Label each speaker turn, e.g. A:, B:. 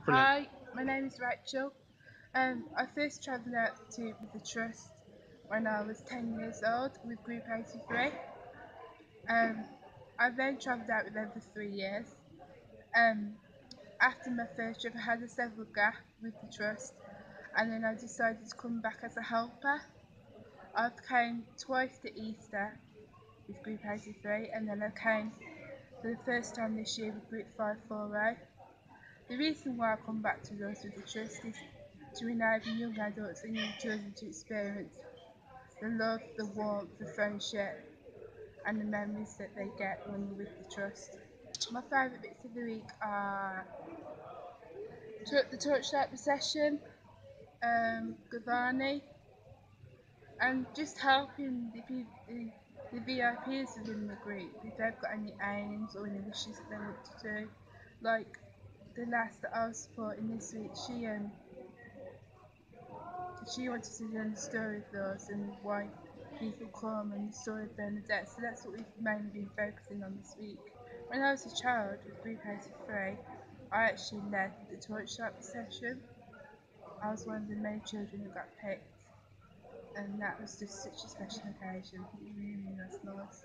A: Brilliant.
B: Hi, my name is Rachel. Um, I first travelled out to the trust when I was 10 years old with Group 83. Um, I then travelled out with them for three years. Um, after my first trip, I had a several gap with the trust, and then I decided to come back as a helper. I came twice to Easter with Group 83, and then I came for the first time this year with Group 540. The reason why I come back to Lourdes with the trust is to enable young adults and young children to experience the love, the warmth, the friendship, and the memories that they get when they're with the trust. My favourite bits of the week are the Torchlight Procession, um, Gavarnie, and just helping the, the, the VIPs within the group if they've got any aims or any wishes that they want to do. Like the last that I was for in this week, she um she wanted to learn the story of Lourdes and why people come and the story of Bernadette. So that's what we've mainly been focusing on this week. When I was a child with Group 83, I actually led the torchlight procession. I was one of the many children who got picked, and that was just such a special occasion. It really was nice.